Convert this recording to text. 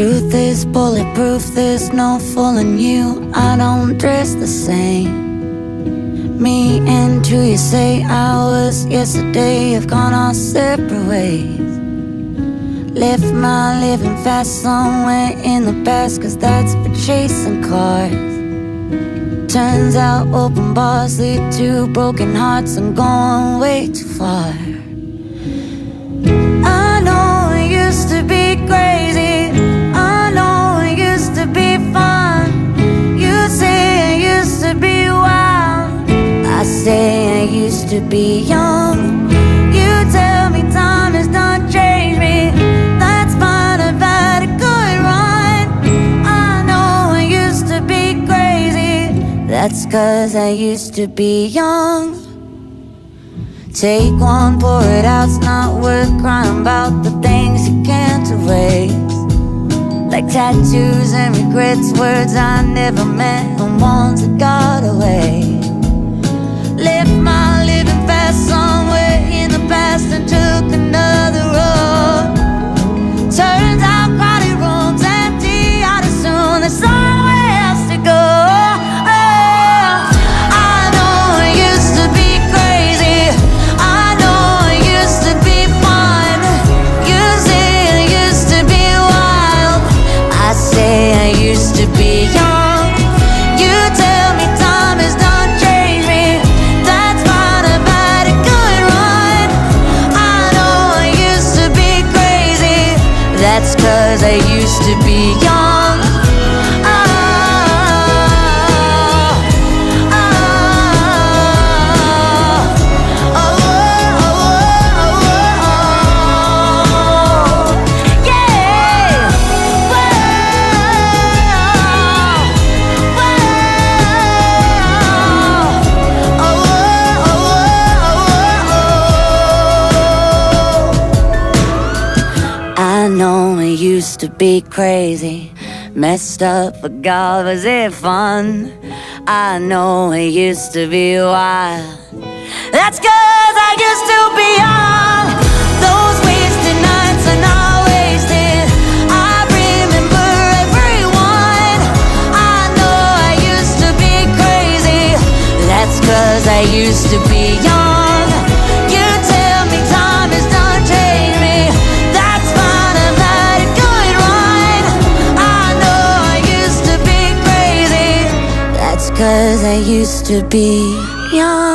is bulletproof, there's no fooling you. I don't dress the same. Me and who you say I was yesterday have gone our separate ways. Left my living fast somewhere in the past, cause that's for chasing cars. Turns out open bars lead to broken hearts. I'm going way too far. To be young. You tell me time has not changed me. That's fine. I've had a good run. I know I used to be crazy. That's cause I used to be young. Take one, pour it out, it's not worth crying about the things you can't erase. Like tattoos and regrets, words I never meant, and ones that got away. Cause I used to be young. Used to be crazy, messed up, but God, was it fun? I know it used to be wild. That's cause I used to be young. Those wasted nights are not wasted. I remember everyone. I know I used to be crazy. That's cause I used to be cause I used to be young.